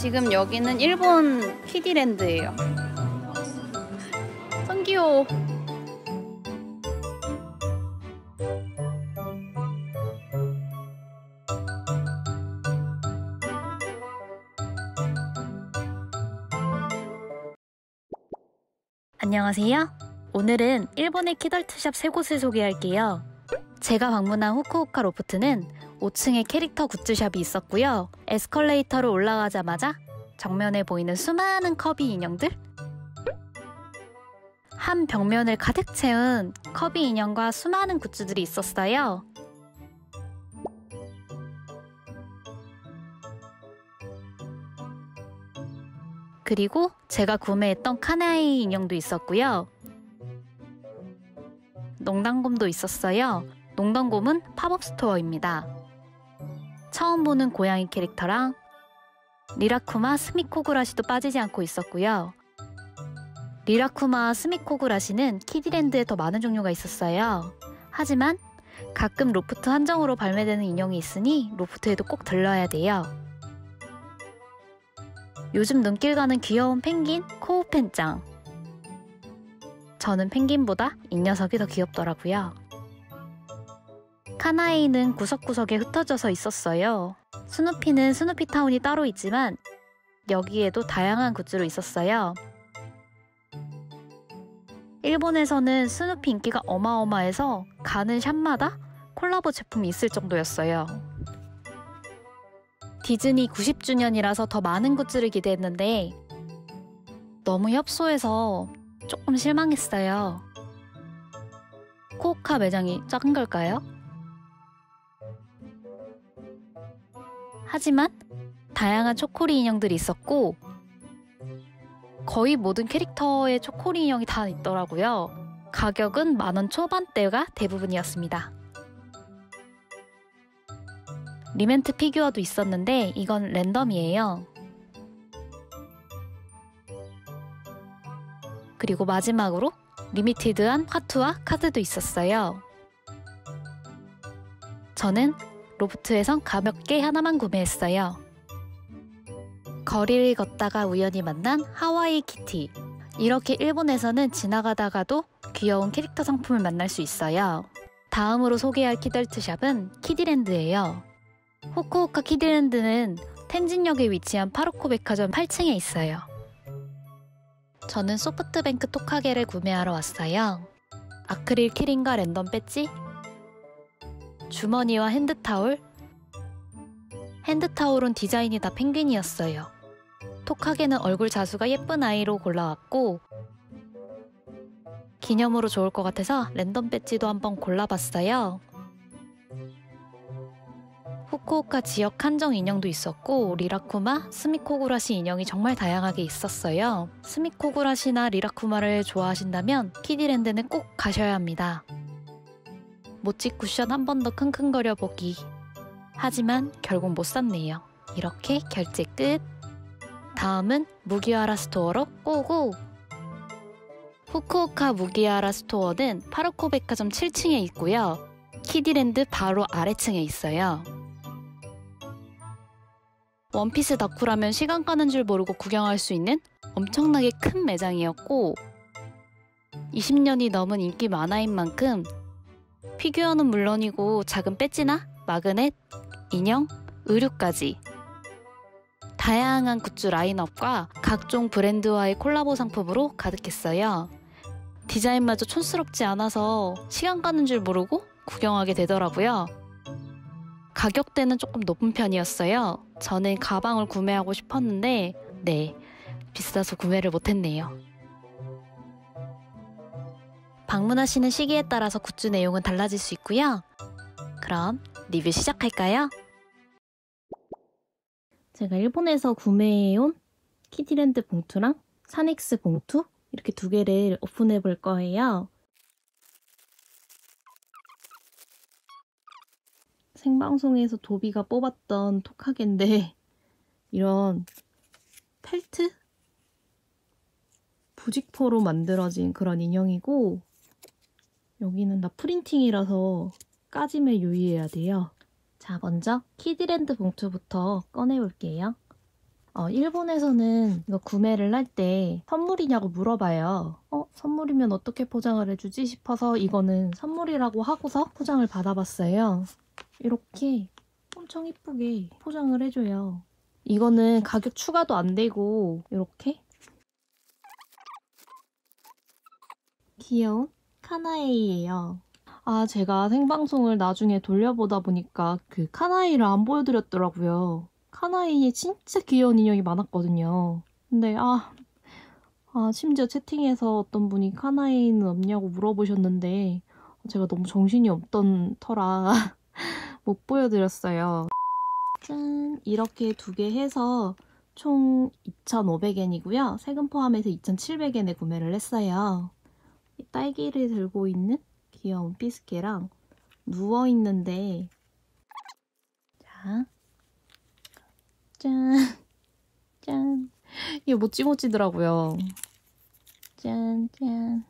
지금 여기는 일본 키디랜드예요. 성기호. 안녕하세요. 오늘은 일본의 키덜트샵 세 곳을 소개할게요. 제가 방문한 후쿠오카 로프트는 5층에 캐릭터 굿즈샵이 있었고요. 에스컬레이터로 올라가자마자 정면에 보이는 수많은 커비 인형들 한 벽면을 가득 채운 커비 인형과 수많은 굿즈들이 있었어요. 그리고 제가 구매했던 카나이 인형도 있었고요. 농담곰도 있었어요. 농담곰은 팝업 스토어입니다. 처음 보는 고양이 캐릭터랑 리라쿠마 스미코그라시도 빠지지 않고 있었고요. 리라쿠마 스미코그라시는 키디랜드에 더 많은 종류가 있었어요. 하지만 가끔 로프트 한정으로 발매되는 인형이 있으니 로프트에도 꼭 들러야 돼요. 요즘 눈길 가는 귀여운 펭귄 코우펜짱. 저는 펭귄보다 이 녀석이 더 귀엽더라고요. 카나헤이는 구석구석에 흩어져서 있었어요. 스누피는 스누피 타운이 따로 있지만 여기에도 다양한 굿즈로 있었어요. 일본에서는 스누피 인기가 어마어마해서 가는 샵마다 콜라보 제품이 있을 정도였어요. 디즈니 90주년이라서 더 많은 굿즈를 기대했는데 너무 협소해서 조금 실망했어요. 후쿠오카 매장이 작은 걸까요? 하지만 다양한 초코리 인형들이 있었고 거의 모든 캐릭터의 초코리 인형이 다 있더라고요. 가격은 만 원 초반대가 대부분이었습니다. 리멘트 피규어도 있었는데 이건 랜덤이에요. 그리고 마지막으로 limited한 화투와 카드도 있었어요. 저는 로프트에선 가볍게 하나만 구매했어요. 거리를 걷다가 우연히 만난 하와이 키티. 이렇게 일본에서는 지나가다가도 귀여운 캐릭터 상품을 만날 수 있어요. 다음으로 소개할 키덜트샵은 키디랜드예요. 후쿠오카 키디랜드는 텐진역에 위치한 파르코 백화점 8층에 있어요. 저는 소프트뱅크 토카게를 구매하러 왔어요. 아크릴 키링과 랜덤 배지, 주머니와 핸드타올. 핸드타올은 디자인이 다 펭귄이었어요. 토카게는 얼굴 자수가 예쁜 아이로 골라왔고 기념으로 좋을 것 같아서 랜덤 배지도 한번 골라봤어요. 후쿠오카 지역 한정 인형도 있었고 리라쿠마, 스미코구라시 인형이 정말 다양하게 있었어요. 스미코구라시나 리라쿠마를 좋아하신다면 키디랜드는 꼭 가셔야 합니다. 모찌 쿠션 한 번 더 킁킁거려 보기. 하지만 결국 못 샀네요. 이렇게 결제 끝. 다음은 무기와라 스토어로 go go! 후쿠오카 무기와라 스토어는 파르코 백화점 7층에 있고요. 키디랜드 바로 아래층에 있어요. 원피스 덕후라면 시간 가는 줄 모르고 구경할 수 있는 엄청나게 큰 매장이었고 20년이 넘은 인기 만화인 만큼 피규어는 물론이고 작은 배지나 마그넷, 인형, 의류까지 다양한 굿즈 라인업과 각종 브랜드와의 콜라보 상품으로 가득했어요. 디자인마저 촌스럽지 않아서 시간 가는 줄 모르고 구경하게 되더라고요. 가격대는 조금 높은 편이었어요. 저는 가방을 구매하고 싶었는데, 네, 비싸서 구매를 못했네요. 방문하시는 시기에 따라서 굿즈 내용은 달라질 수 있고요. 그럼 리뷰 시작할까요? 제가 일본에서 구매해온 키디랜드 봉투랑 산엑스 봉투 이렇게 두 개를 오픈해 볼 거예요. 생방송에서 도비가 뽑았던 토카겐데 이런 펠트? 부직포로 만들어진 그런 인형이고 여기는 다 프린팅이라서 까짐에 유의해야 돼요. 자, 먼저 키디랜드 봉투부터 꺼내볼게요. 어, 일본에서는 이거 구매를 할 때 선물이냐고 물어봐요. 어, 선물이면 어떻게 포장을 해주지 싶어서 이거는 선물이라고 하고서 포장을 받아봤어요. 이렇게 엄청 이쁘게 포장을 해줘요. 이거는 가격 추가도 안 되고 이렇게 귀여운 카나에이예요. 아, 제가 생방송을 나중에 돌려보다 보니까 그 카나이를 안 보여드렸더라고요. 카나이에 진짜 귀여운 인형이 많았거든요. 근데 아, 아 심지어 채팅에서 어떤 분이 카나이는 없냐고 물어보셨는데 제가 너무 정신이 없던 터라 못 보여드렸어요. 짠! 이렇게 두 개 해서 총 2,500엔이고요. 세금 포함해서 2,700엔에 구매를 했어요. 딸기를 들고 있는 귀여운 피스케랑 누워 있는데 자, 짠, 짠. 이게 모찌모찌더라고요. 짠, 짠.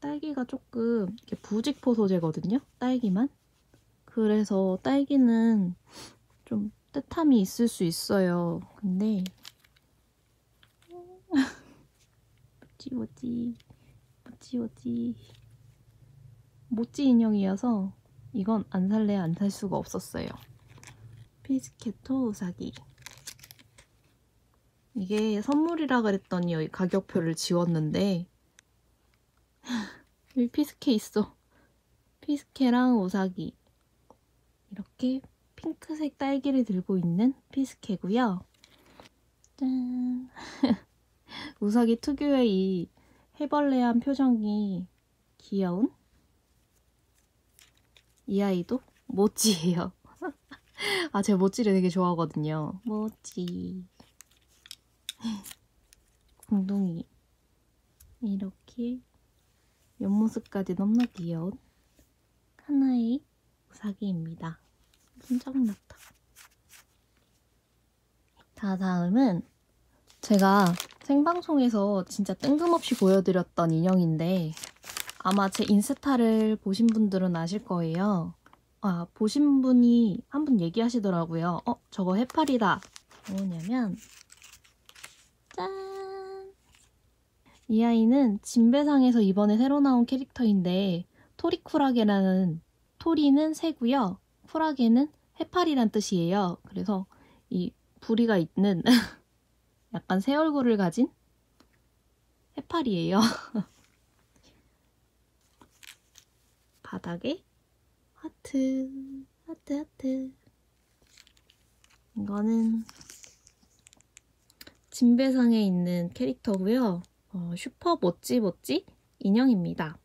딸기가 조금 이렇게 부직포 소재거든요. 딸기만. 그래서 딸기는 좀 뜻함이 있을 수 있어요. 근데 모찌모찌 모찌모찌 모찌 인형이어서 이건 안 살래 안 살 수가 없었어요. 피스케토 우사기 이게 선물이라 그랬더니 여기 가격표를 지웠는데 여기 피스케 있어. 피스케랑 우사기 이렇게 핑크색 딸기를 들고 있는 피스케고요. 짠 우사기 특유의 이 해벌레한 표정이 귀여운 이 아이도 모찌예요. 아, 제가 모찌를 되게 좋아하거든요. 모찌. 공둥이. 이렇게 옆모습까지 너무나 귀여운 하나의 우사기입니다. 순정났다. 자, 다음은 제가 생방송에서 진짜 뜬금없이 보여드렸던 인형인데 아마 제 인스타를 보신 분들은 아실 거예요. 아, 보신 분이 한 분 얘기하시더라고요. 어, 저거 해파리다. 뭐냐면, 짠! 이 아이는 진배상에서 이번에 새로 나온 캐릭터인데, 토리쿠라게라는, 토리는 새고요. 쿠라게는 해파리란 뜻이에요. 그래서 이 부리가 있는 약간 새 얼굴을 가진 해파리예요. 바닥에 하트, 하트, 하트. 이거는 진베에상에 있는 캐릭터고요. 어, 슈퍼 모찌 모찌 인형입니다.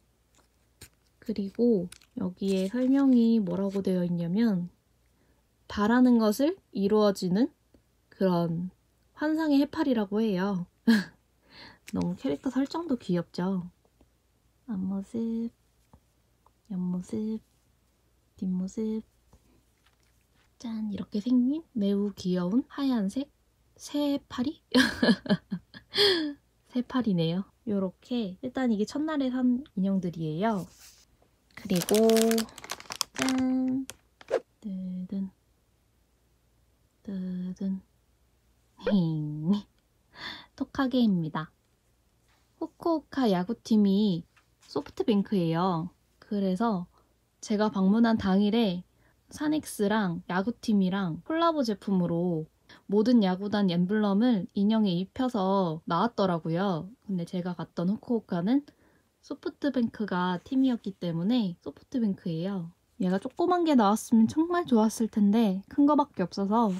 그리고 여기에 설명이 뭐라고 되어 있냐면 바라는 것을 이루어지는 그런 환상의 해파리라고 해요. 너무 캐릭터 설정도 귀엽죠? 앞모습 옆모습, 뒷모습 짠 이렇게 생긴 매우 귀여운 하얀색 새파리? 새파리네요. 요렇게 일단 이게 첫날에 산 인형들이에요. 그리고 짠 뜨든 뜨든 힝 토카게입니다. 후쿠오카 야구팀이 소프트뱅크예요. 그래서 제가 방문한 당일에 사닉스랑 야구팀이랑 콜라보 제품으로 모든 야구단 엠블럼을 인형에 입혀서 나왔더라고요. 근데 제가 갔던 후쿠오카는 소프트뱅크가 팀이었기 때문에 소프트뱅크예요. 얘가 조그만 게 나왔으면 정말 좋았을 텐데 큰 거밖에 없어서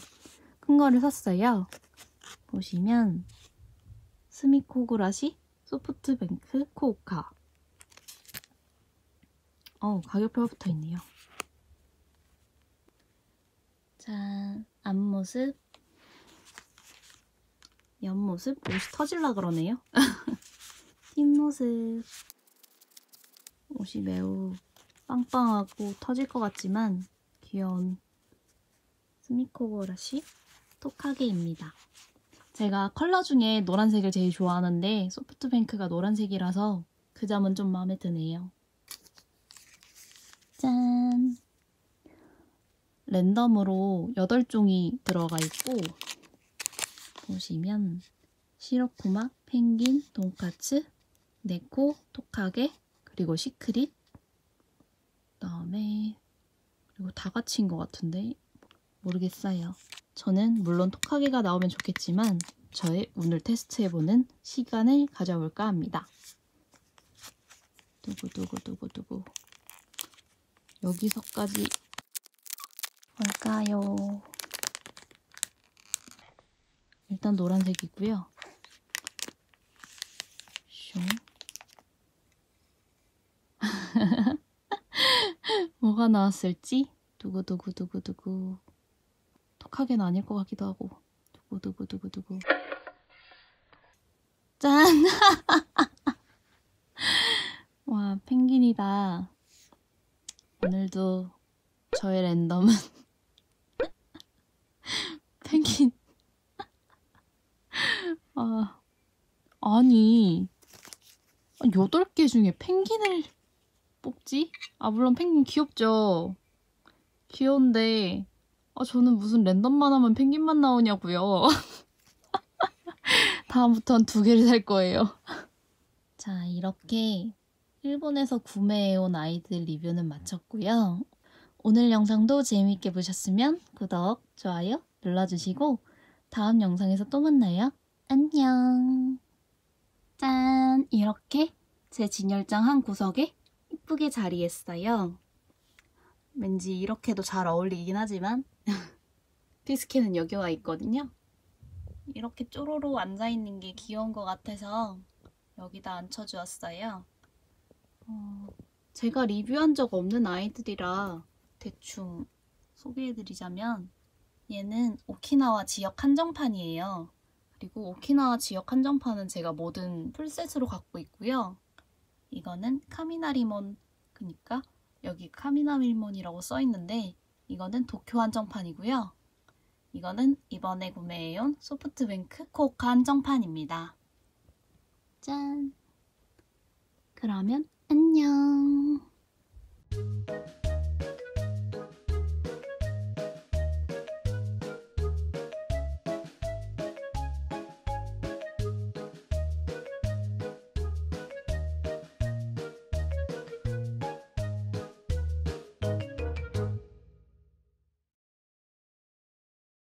큰 거를 샀어요. 보시면 스미코그라시 소프트뱅크 코오카 어, 가격표가 붙어 있네요. 짠, 앞모습, 옆모습, 옷이 터질라 그러네요. 뒷모습, 옷이 매우 빵빵하고 터질 것 같지만 귀여운 스미코고라시 토카게입니다. 제가 컬러 중에 노란색을 제일 좋아하는데 소프트뱅크가 노란색이라서 그 점은 좀 마음에 드네요. 짠! 랜덤으로 8종이 들어가 있고 보시면 시로쿠마, 펭귄, 돈까츠, 네코, 토카게, 그리고 시크릿 그 다음에 그리고 다 같이인 것 같은데 모르겠어요. 저는 물론 토카게가 나오면 좋겠지만 저의 운을 테스트해보는 시간을 가져볼까 합니다. 두구 두구 두구 두구 여기서까지 뭘까요? 일단 노란색이고요. 슝. 뭐가 나왔을지 두구두구두구두구 톡하게는 아닐 것 같기도 하고. 두구 두구 두구 두구 짠! 와 펭귄이다. 오늘도 저의 랜덤은 펭귄. 아 아니 8개 중에 펭귄을 뽑지? 아 물론 펭귄 귀엽죠. 귀여운데 아 저는 무슨 랜덤만 하면 펭귄만 나오냐고요. 다음부턴 두 개를 살 거예요. 자 이렇게 일본에서 구매해온 아이들 리뷰는 마쳤고요. 오늘 영상도 재미있게 보셨으면 구독, 좋아요 눌러주시고 다음 영상에서 또 만나요. 안녕. 짠. 이렇게 제 진열장 한 구석에 이쁘게 자리했어요. 왠지 이렇게도 잘 어울리긴 하지만 피스케는 여기 와 있거든요. 이렇게 쪼로로 앉아있는 게 귀여운 것 같아서 여기다 앉혀주었어요. 어, 제가 리뷰한 적 없는 아이들이라 대충 소개해드리자면 얘는 오키나와 지역 한정판이에요. 그리고 오키나와 지역 한정판은 제가 모든 풀셋으로 갖고 있고요. 이거는 카미나리몬 그니까 여기 카미나리몬이라고 써있는데 이거는 도쿄 한정판이고요. 이거는 이번에 구매해온 소프트뱅크 코오카 한정판입니다. 짠! 그러면